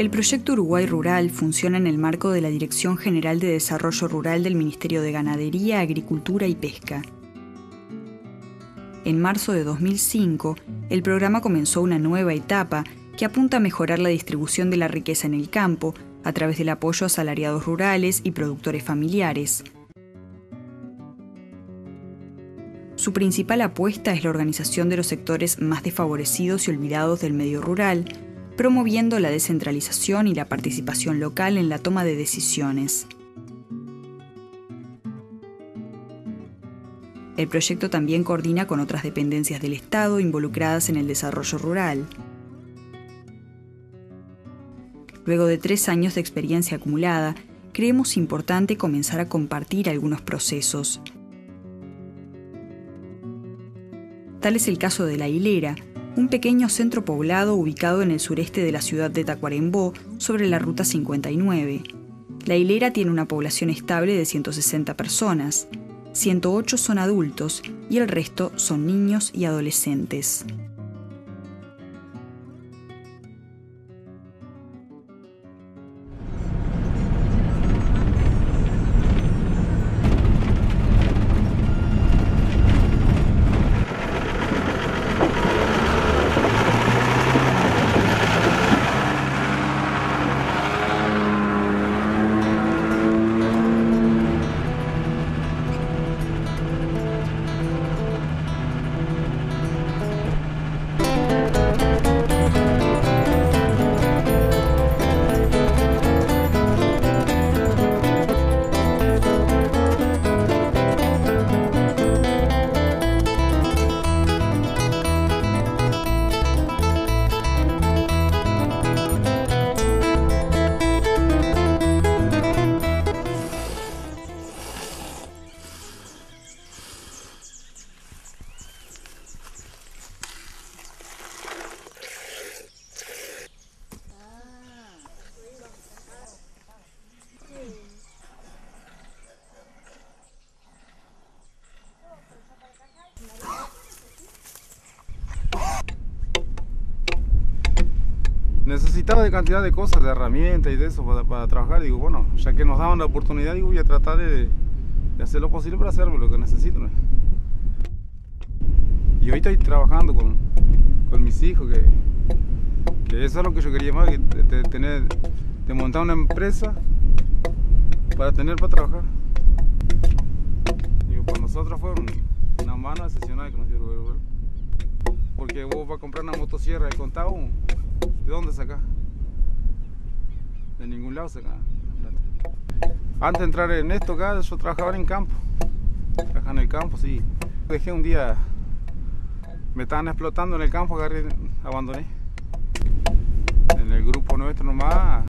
El proyecto Uruguay Rural funciona en el marco de la Dirección General de Desarrollo Rural del Ministerio de Ganadería, Agricultura y Pesca. En marzo de 2005, el programa comenzó una nueva etapa que apunta a mejorar la distribución de la riqueza en el campo a través del apoyo a asalariados rurales y productores familiares. Su principal apuesta es la organización de los sectores más desfavorecidos y olvidados del medio rural, promoviendo la descentralización y la participación local en la toma de decisiones. El proyecto también coordina con otras dependencias del Estado involucradas en el desarrollo rural. Luego de tres años de experiencia acumulada, creemos importante comenzar a compartir algunos procesos. Tal es el caso de La Hilera, un pequeño centro poblado ubicado en el sureste de la ciudad de Tacuarembó, sobre la Ruta 59. La hilera tiene una población estable de 160 personas, 108 son adultos y el resto son niños y adolescentes. Necesitaba de cantidad de cosas, de herramientas y de eso para, trabajar. Digo, bueno, ya que nos daban la oportunidad, digo, voy a tratar de, hacer lo posible para hacerme lo que necesito. Y hoy estoy trabajando con, mis hijos, que, eso es lo que yo quería más, de, tener, de montar una empresa para tener para trabajar. Digo, para nosotros fue una mano excepcional que nos dio Porque vos vas a comprar una motosierra y contado ¿De dónde saca? De ningún lado saca Antes de entrar en esto acá, yo trabajaba en campo. Trabajaba en el campo, sí. Dejé un día, me estaban explotando en el campo, agarré, abandoné. En el grupo nuestro nomás,